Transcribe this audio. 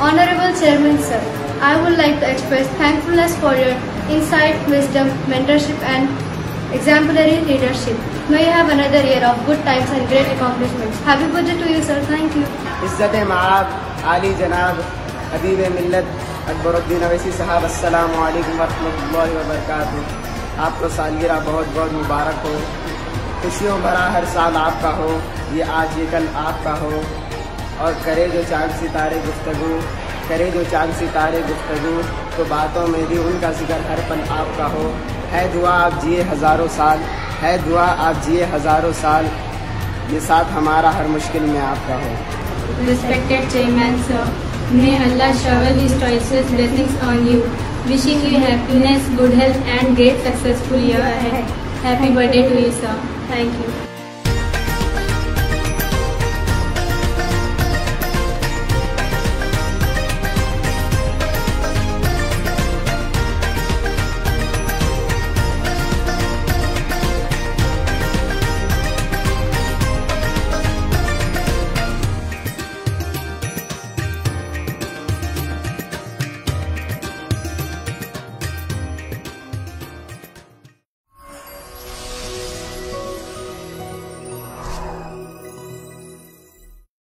Honorable Chairman Sir, I would like to express thankfulness for your insight, wisdom, mentorship and exemplary leadership. May you have another year of good times and great accomplishments. Happy birthday to you sir. Thank you. इज्जत माब आली जनाब हबीब मिल्लत अकबरुद्दीन अवैसी साहब अस्सलाम वालेकुम वरहमतुल्लाहि व बरकातहू आपको सालगिरह बहुत बहुत मुबारक हो। खुशियों भरा हर साल आपका हो। ये आज ये कल आपका हो। और करे जो चाँद सितारे गुफ्तगु करे जो चाँद सितारे गुफ्तगु तो बातों में भी उनका ज़िक्र हर पल आपका हो। है दुआ आप जिए हज़ारों साल है दुआ आप जिए हज़ारों साल। ये साथ हमारा हर मुश्किल में आपका हो। Respected Chairman Sir, may Allah shower His choicest. Wishing you happiness, good health and great successful year ahead. Happy birthday to you sir. Thank you.